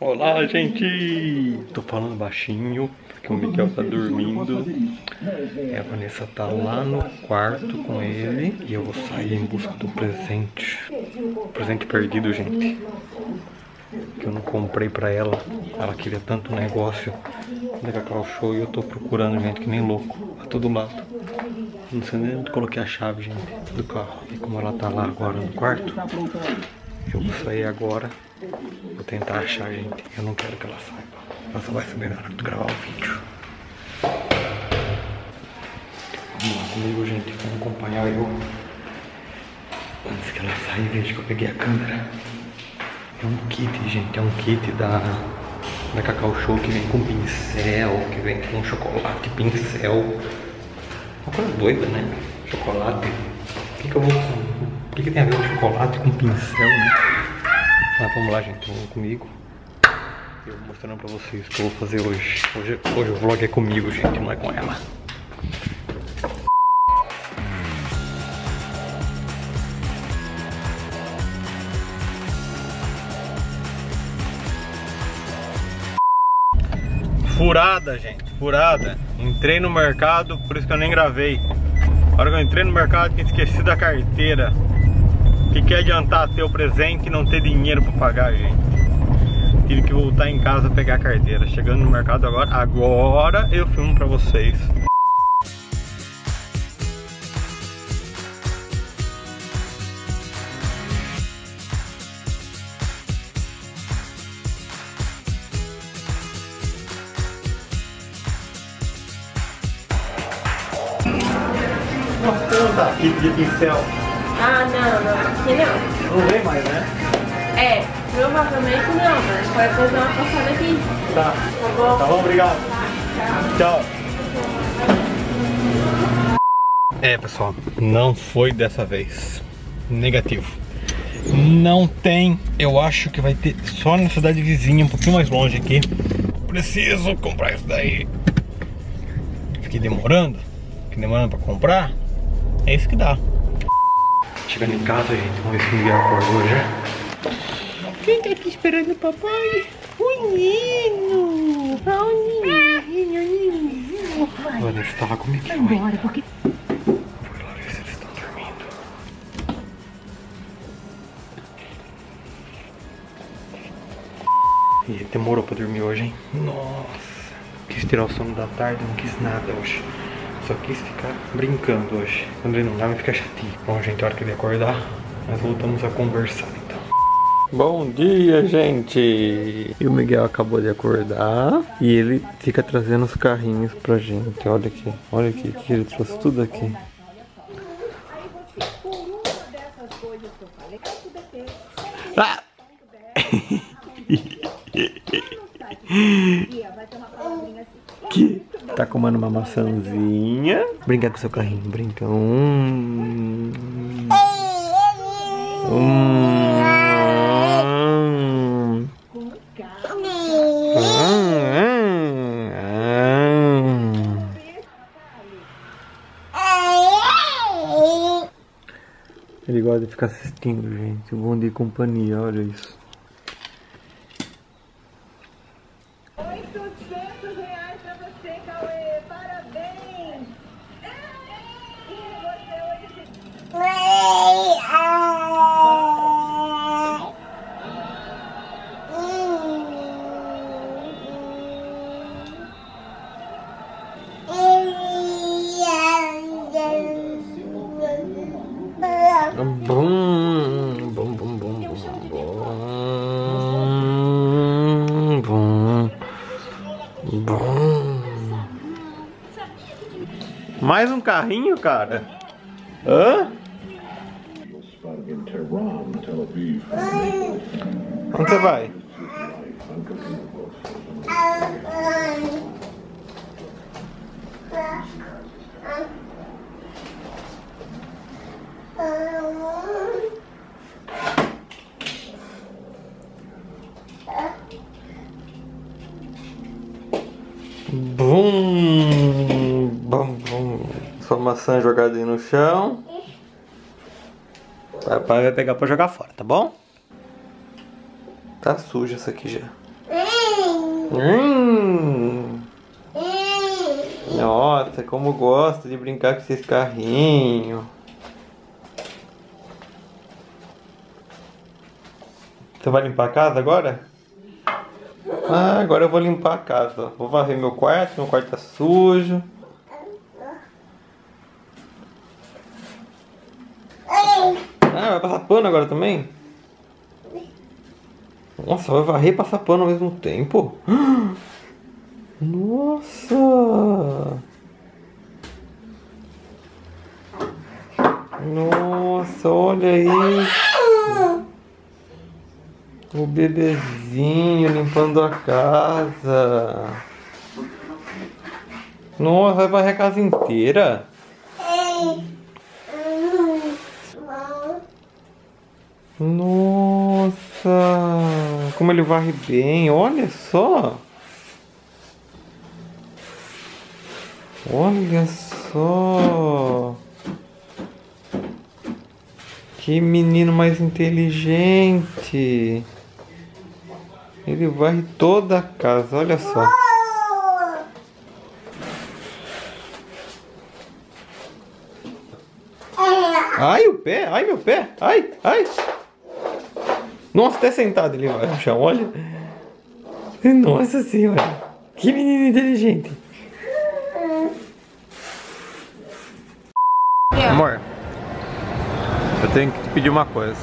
Olá, gente! Tô falando baixinho, porque o Miguel tá dormindo. E a Vanessa tá lá no quarto com ele. E eu vou sair em busca do presente. Presente perdido, gente. Que eu não comprei pra ela. Ela queria tanto negócio da Cacau Show e eu tô procurando, gente, que nem louco. A todo lado. Não sei nem onde coloquei a chave, gente, do carro. E como ela tá lá agora no quarto, eu vou sair agora. Vou tentar achar, gente. Eu não quero que ela saiba. Ela só vai saber na hora de gravar o vídeo. Vamos lá comigo, gente. Vamos acompanhar eu. Antes que ela saia, veja que eu peguei a câmera. É um kit, gente. É um kit da, da Cacau Show que vem com pincel, que vem com chocolate, pincel. Uma coisa doida, né? Chocolate. O que, que eu vou. O que, que tem a ver com chocolate com pincel, né? Mas vamos lá, gente, vamos comigo. Eu mostrando pra vocês o que eu vou fazer hoje. Hoje, hoje o vlog é comigo, gente, não é com ela. Furada, gente, furada. Entrei no mercado, por isso que eu nem gravei. A hora que eu entrei no mercado, tinha esquecido a carteira. O que quer adiantar ter o presente e não ter dinheiro pra pagar, gente? Tive que voltar em casa pegar a carteira. Chegando no mercado agora, agora eu filmo pra vocês. Uma ponta aqui de pincel. Ah, não, não, aqui não. Não vem mais, né? É, provavelmente não, mas pode fazer uma passada aqui. Tá. Tá bom? Tá bom, obrigado. Tchau. É, pessoal, não foi dessa vez. Negativo. Não tem, eu acho que vai ter só na cidade vizinha, um pouquinho mais longe aqui. Preciso comprar isso daí. Fiquei demorando, fiquei demorando pra comprar. É isso que dá. Chegando em casa, gente, vamos ver se Miguel acordou já. Quem tá aqui esperando o papai? O Nino! O Nino! Vanessa tá lá comigo. Vai embora, porque... Eles estão dormindo. E demorou pra dormir hoje, hein? Nossa! Quis tirar o sono da tarde, não quis nada hoje. Só quis ficar brincando hoje. Quando ele não dá, me fica chatinho. Bom, gente, a hora que ele acordar, nós voltamos a conversar, então. Bom dia, gente! E o Miguel acabou de acordar e ele fica trazendo os carrinhos pra gente. Olha aqui, olha aqui, que ele trouxe tudo aqui. Ah! tá comendo uma maçãzinha. Brinca com seu carrinho, brinca. Hum. Hum. Ele gosta de ficar assistindo, gente. O bom de companhia, olha isso. 800 reais pra você, Cauê. Parabéns. E você hoje... Bum, carrinho, cara? Hã? Onde você vai? Maçã jogada aí no chão. Papai vai pegar pra jogar fora, tá bom? Tá suja essa aqui já. Hum. Nossa, como gosta de brincar com esses carrinhos. Você vai limpar a casa agora? Ah, agora eu vou limpar a casa. Vou varrer meu quarto, meu quarto tá sujo. Ah, vai passar pano agora também? Nossa, vai varrer e passar pano ao mesmo tempo? Nossa! Nossa, olha isso! O bebezinho limpando a casa. Nossa, vai varrer a casa inteira? Nossa, como ele varre bem, olha só. Olha só. Que menino mais inteligente. Ele varre toda a casa, olha só. Ai, o pé, ai, meu pé, ai, ai. Nossa, até sentado ele vai no chão, olha. Nossa senhora, que menino inteligente. Amor, eu tenho que te pedir uma coisa.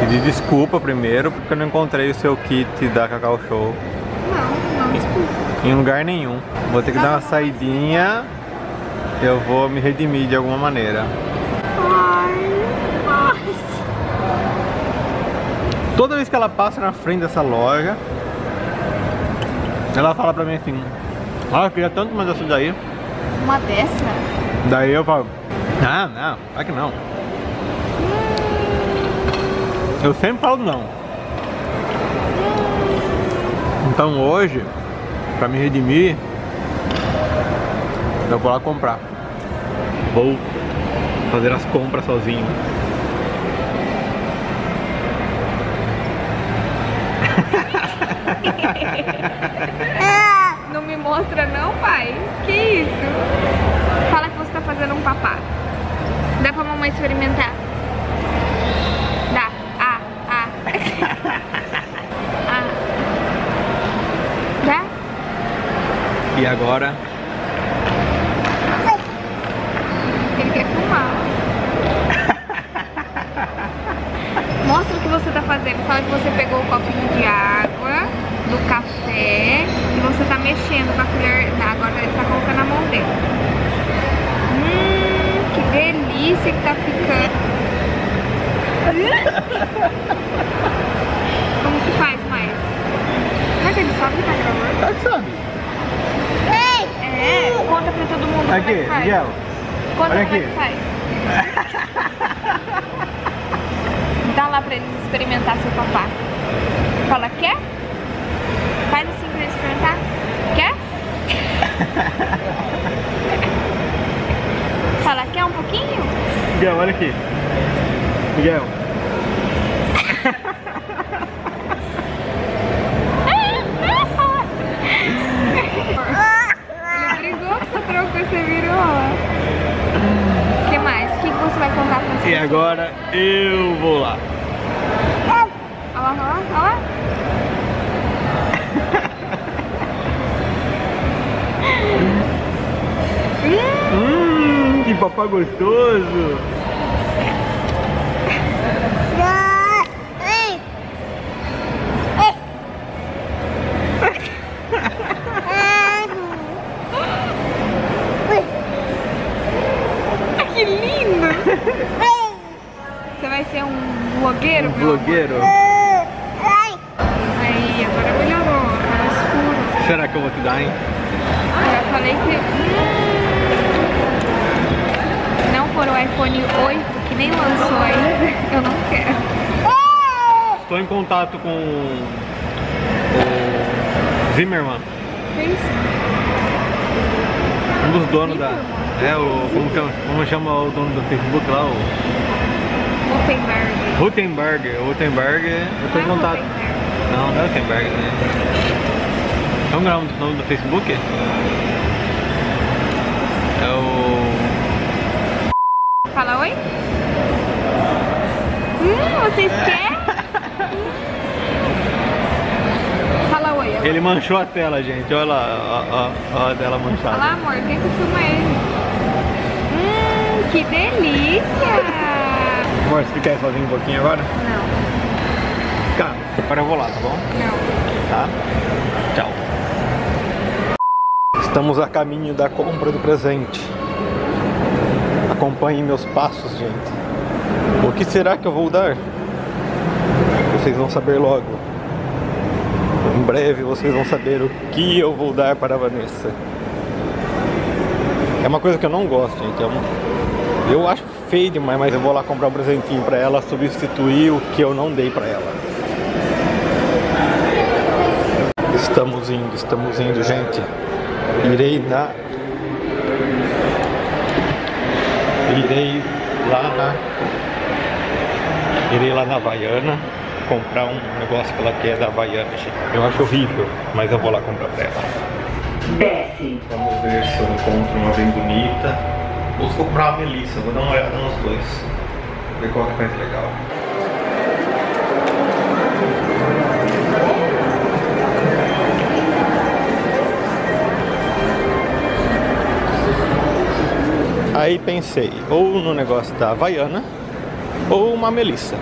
Pedir desculpa primeiro, porque eu não encontrei o seu kit da Cacau Show Não, não desculpa. em lugar nenhum. Vou ter que dar uma saidinha. Eu vou me redimir de alguma maneira. Toda vez que ela passa na frente dessa loja, ela fala pra mim assim: Ah, eu queria tanto mais essa daí. Uma dessa? Daí eu falo: Ah, não, claro que não. Eu sempre falo não. Então hoje, pra me redimir, eu vou lá comprar. Vou fazer as compras sozinho. Não não, pai? Que isso? Fala que você tá fazendo um papá. Dá pra mamãe experimentar? Dá. Ah, ah. ah. Dá? E agora? Ele quer fumar. Mostra o que você tá fazendo. Fala que você pegou o copinho de água do café e você tá mexendo com a colher. Não, agora ele tá colocando a mão dele. Hum, que delícia que tá ficando. Como que faz mais? Será que ele sabe que tá gravando? Tá que sabe. É, conta pra todo mundo como é Aqui. Miguel. Conta olha é aqui. que faz. Dá lá pra eles experimentar seu papá. Fala, quer? Faz assim pra eles experimentar. Quer? Fala, quer um pouquinho? Miguel, olha aqui. Miguel. Ele brigou com essa troca e você virou. O que mais? O que, você vai contar pra E você? agora eu vou lá. Olha lá, olha lá, olha lá. Hum, que papá gostoso. Ah, que lindo! Você vai ser um blogueiro, Um blogueiro. Aí, agora melhorou, tá escuro. Será que eu vou te dar, hein? Já falei que. Se não for o iPhone 8, que nem lançou ainda, eu não quero. Estou em contato com o Zimmerman, Que isso? um dos donos da. É, o. Como, que, é- como chama o dono do Facebook lá? O Rutenberg. O Rutenberg, eu estou em é contato. Não, não é Rutenberg, né? Vamos gravar um novo do Facebook? É o. Fala oi. Hum, vocês querem? Fala oi. Ele manchou a tela, gente. Olha lá, ó, ó, ó a tela manchada. Fala amor, quem que filma ele? Hum, que delícia! Amor, você quer ir sozinho um pouquinho agora? Não, Calma, agora eu vou lá, tá bom? não. Tá? Tchau. Estamos a caminho da compra do presente. Acompanhem meus passos, gente. O que será que eu vou dar? Vocês vão saber logo. Em breve vocês vão saber o que eu vou dar para a Vanessa. É uma coisa que eu não gosto, gente. É um- Eu acho feio demais, mas eu vou lá comprar um presentinho para ela substituir o que eu não dei para ela. Estamos indo, estamos indo, gente. Irei na. Irei lá na. Irei lá na Havaiana comprar um negócio que ela quer da Havaiana, gente. Eu acho horrível, mas eu vou lá comprar pra ela. Desce. Vamos ver se eu encontro uma bem bonita. Vou comprar uma Melissa, vou dar uma olhada nos dois. Ver qual que é mais legal. Aí pensei, ou no negócio da Havaiana, ou uma Melissa.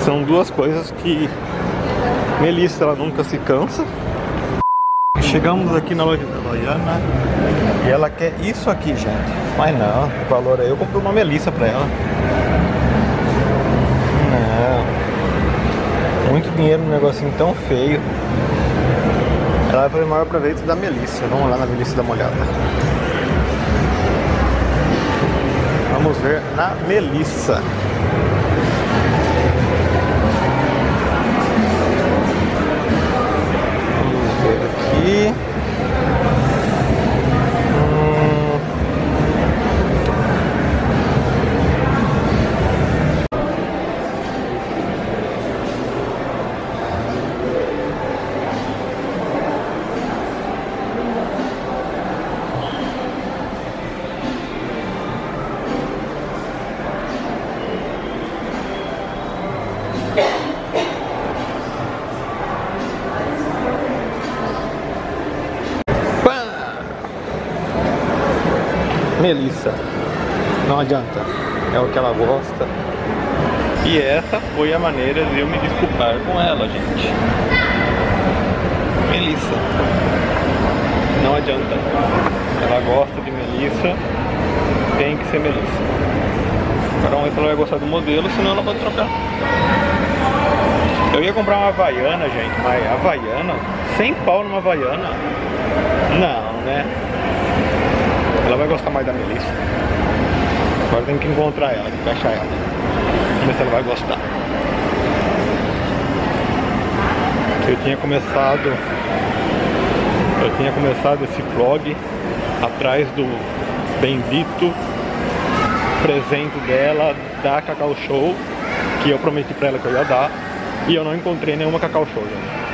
São duas coisas que Melissa ela nunca se cansa. Chegamos aqui na loja da Havaiana e ela quer isso aqui, gente. Mas não, o valor aí eu comprei uma Melissa pra ela. Não. Muito dinheiro num negocinho tão feio. Ela vai fazer o maior proveito da Melissa. Vamos lá na Melissa dar uma olhada. Vamos ver na Melissa. Ver aqui. Melissa. Não adianta. É o que ela gosta. E essa foi a maneira de eu me desculpar com ela, gente. Melissa. Não adianta. Ela gosta de Melissa. Tem que ser Melissa. Ver se ela vai gostar do modelo, senão ela pode trocar. Eu ia comprar uma Havaiana, gente, mas Havaiana? Sem pau numa Havaiana? Não, né? Ela vai gostar mais da Melissa. Agora tem que encontrar ela, tem que achar ela. Vamos ver se ela vai gostar. Eu tinha começado. Eu tinha começado esse vlog atrás do bendito presente dela da Cacau Show, que eu prometi pra ela que eu ia dar, e eu não encontrei nenhuma Cacau Show.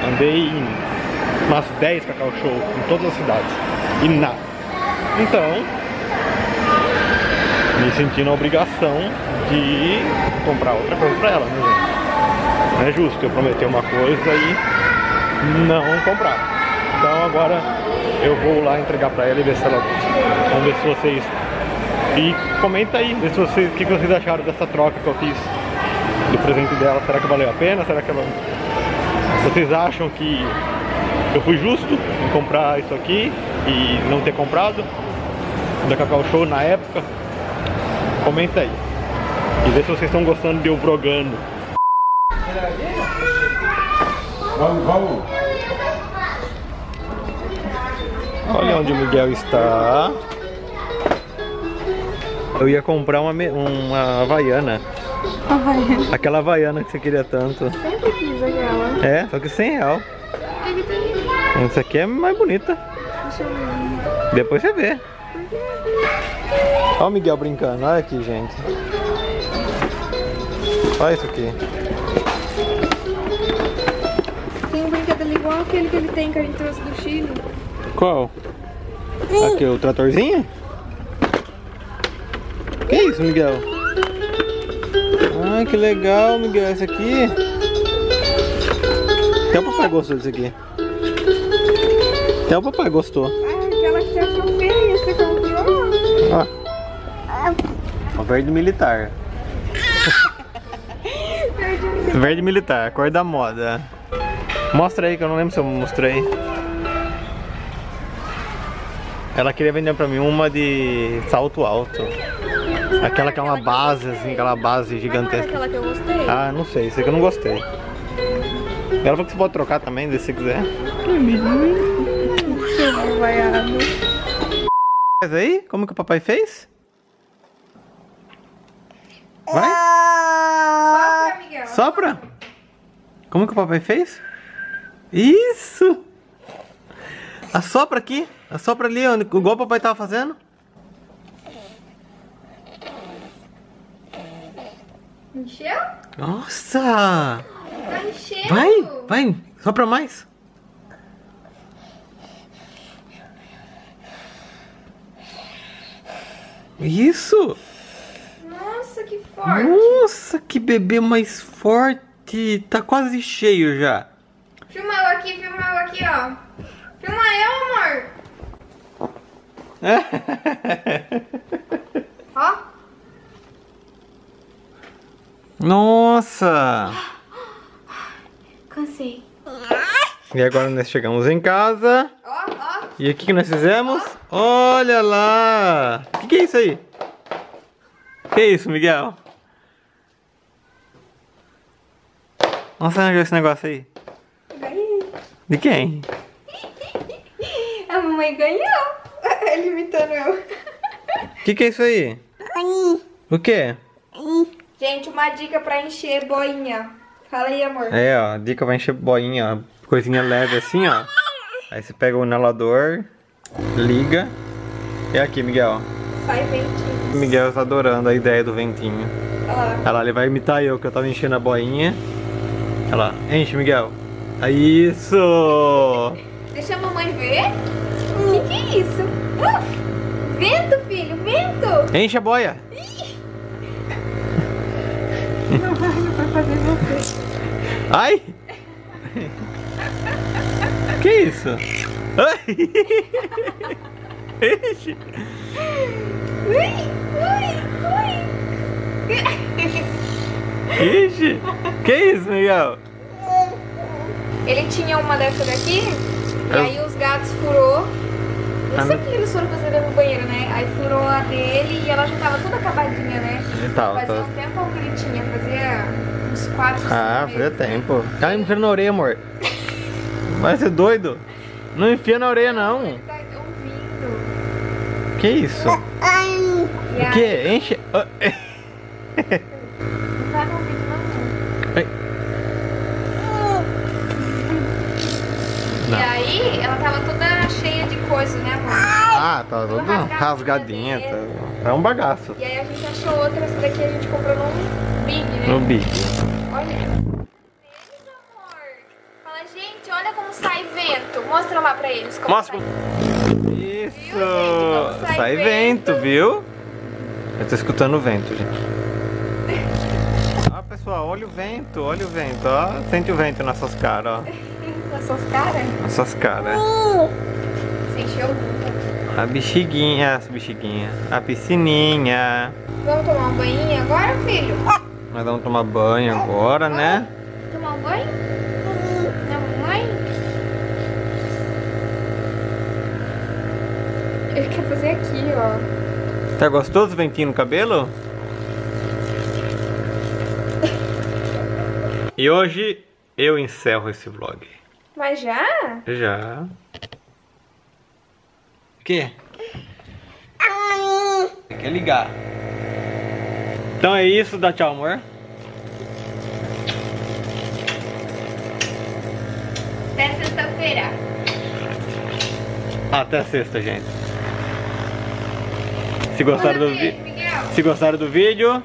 Andei em umas 10 Cacau Show em todas as cidades e nada. Então, me senti na obrigação de comprar outra coisa pra ela, né, gente? Não é justo eu prometer uma coisa e não comprar. Então agora eu vou lá entregar pra ela e ver se ela gosta. Vamos ver se vocês. E comenta aí, vê se vocês, o que vocês acharam dessa troca que eu fiz do presente dela. Será que valeu a pena? Será que ela. Vocês acham que eu fui justo em comprar isso aqui e não ter comprado da Cacau Show na época? Comenta aí. E vê se vocês estão gostando de eu vlogando. Vamos, vamos. Olha onde o Miguel está. Eu ia comprar uma, uma Havaiana. Havaiana. Aquela Havaiana que você queria tanto. Sempre quis aquela. É, só que 100 real. Essa aqui é mais bonita. Deixa eu ver. Depois você vê. Olha o Miguel brincando. Olha aqui, gente. Olha isso aqui. Tem um brinquedo igual aquele que ele tem que a gente trouxe do Chile. Qual? Aqui, o tratorzinho? Que isso, Miguel? Ah, que legal, Miguel, esse aqui. Até o papai gostou desse aqui. Até o papai gostou. Ó. O verde militar. verde militar, cor da moda. Mostra aí que eu não lembro se eu mostrei. Ela queria vender pra mim uma de salto alto. Aquela que é uma base, assim, aquela base Mas não gigantesca. aquela que eu gostei? Ah, não sei, isso aqui eu não gostei. Ela falou que você pode trocar também, se você quiser. Seu Mas aí, como que o papai fez? Vai? Sopra, Miguel. Sopra! Como que o papai fez? Isso! Assopra aqui, assopra ali, onde- igual o papai tava fazendo. Encheu? Nossa! Tá enchendo. Vai, vai, sopra mais. Isso! Nossa, que forte. Nossa, que bebê mais forte! Tá quase cheio já. Filma eu aqui, filma eu aqui, ó. Filma eu, amor. Ó. Nossa! Cansei. E agora nós chegamos em casa. Ó, ó. E o que, que nós fizemos? Olha lá! O que, que é isso aí? Que é isso, Miguel? Nossa, onde é esse negócio aí? Ganhei. De quem? A mamãe ganhou. Ele imitando eu. O que, que é isso aí? O que? Gente, uma dica pra encher boinha. Fala aí, amor. É, ó, dica pra encher boinha, ó, coisinha leve assim, ó. Aí você pega o inalador, liga. E aqui, Miguel. Sai ventinho. O Miguel tá adorando a ideia do ventinho. Olha lá. Olha lá, ele vai imitar eu, que eu tava enchendo a boinha. Olha lá, enche, Miguel. Aí, Isso! Deixa a mamãe ver. O que, que é isso? Uh, vento, filho, vento. Enche a boia! Mamãe não vai fazer você. Ai! Que isso? Ai! Enche! Ui, ui, ui. Enche! Que isso, Miguel? Ele tinha uma dessa daqui, e aí os gatos furou. Ah, Não sei não- o que eles foram fazer do banheiro, né? Aí furou a dele e ela já tava toda acabadinha, né? Ele tava, Fazia tava. um tempo que ele tinha, fazia uns 4, 5 Ah, fazia tempo. Cai enfia na orelha, amor. Vai ser doido. Não enfia na orelha, não. Ele tá ouvindo. Que isso? O que? Enche. Ah, Não tá no ouvido, não. Ai. E aí, ela tava toda cheia de coisa, né, amor? Ah, tá Tudo tudo rasgadinha. Tá... É um bagaço. E aí a gente achou outra, essa daqui a gente comprou num Big, né? No bico. Olha. Eles, amor. Fala, gente, olha como sai vento. Mostra como Mostra. sai. Isso! como sai Sai vento, vento. viu? Eu tô escutando o vento, gente. Ah, pessoal, olha o vento, olha o vento, ó. Sente o vento nas suas caras, ó. Nas suas caras. Nas suas caras. Você encheu muito. A bexiguinha, a bexiguinha. A piscininha. Vamos tomar um banho agora, filho? Nós vamos tomar banho agora, né? Tomar um banho? Na mamãe? Ele quer fazer aqui, ó. Tá gostoso o ventinho no cabelo? E hoje eu encerro esse vlog. Mas já? Já. O quê? Quer ligar? Então é isso, dá tchau, amor. Até sexta-feira. Até sexta, gente. Se gostaram do Miguel. se gostaram do vídeo,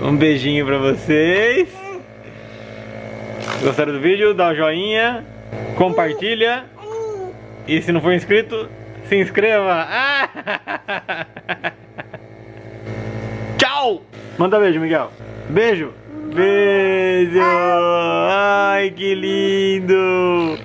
um beijinho pra vocês. Gostaram do vídeo? Dá um joinha, compartilha e se não for inscrito, se inscreva. Ah! Tchau! Manda beijo, Miguel. Beijo. Beijo. Ai, que lindo.